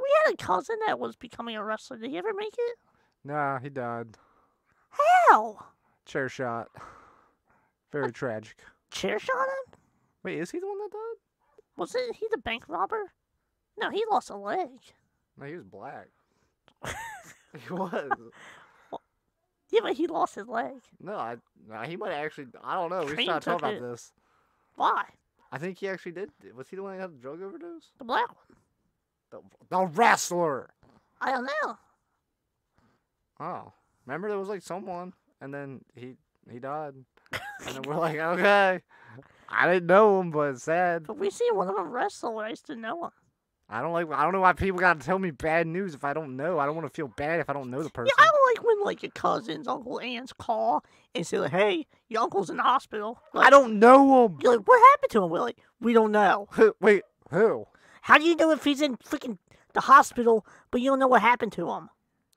we had a cousin that was becoming a wrestler. Did he ever make it? Nah, he died. How? Chair shot. Very tragic. Chair shot him? Wait, is he the one that died? Was it he the bank robber? No, he lost a leg. No, he was black. he was. Yeah, but he lost his leg. No, I, no, he might actually. I don't know. We should not talk about it. this. Why? I think he actually did. Was he the one that had the drug overdose? The black one. The, the wrestler. I don't know. Oh, remember there was like someone, and then he he died, and then we're like, okay, I didn't know him, but it's sad. But we see one of them wrestle. I used to know him. I don't like. I don't know why people gotta tell me bad news if I don't know. I don't want to feel bad if I don't know the person. Yeah, I don't like when like your cousins, uncle, aunts call and say like, "Hey, your uncle's in the hospital." Like, I don't know him. You're like, "What happened to him?" We're like, "We don't know." Wait, who? How do you know if he's in freaking the hospital, but you don't know what happened to him?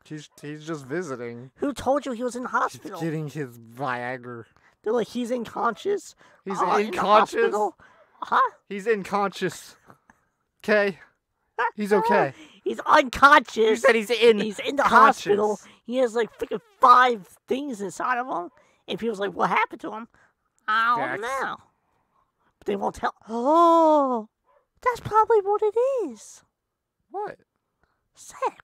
He's he's just visiting. Who told you he was in the hospital? He's getting his Viagra. They're like, "He's unconscious." He's uh, in unconscious. hospital." Huh? He's unconscious. Okay. He's okay. He's unconscious. You said he's in. He's in the conscious. hospital. He has like freaking five things inside of him. And people's like, what happened to him? I don't know. But they won't tell. Oh, that's probably what it is. What? Sex.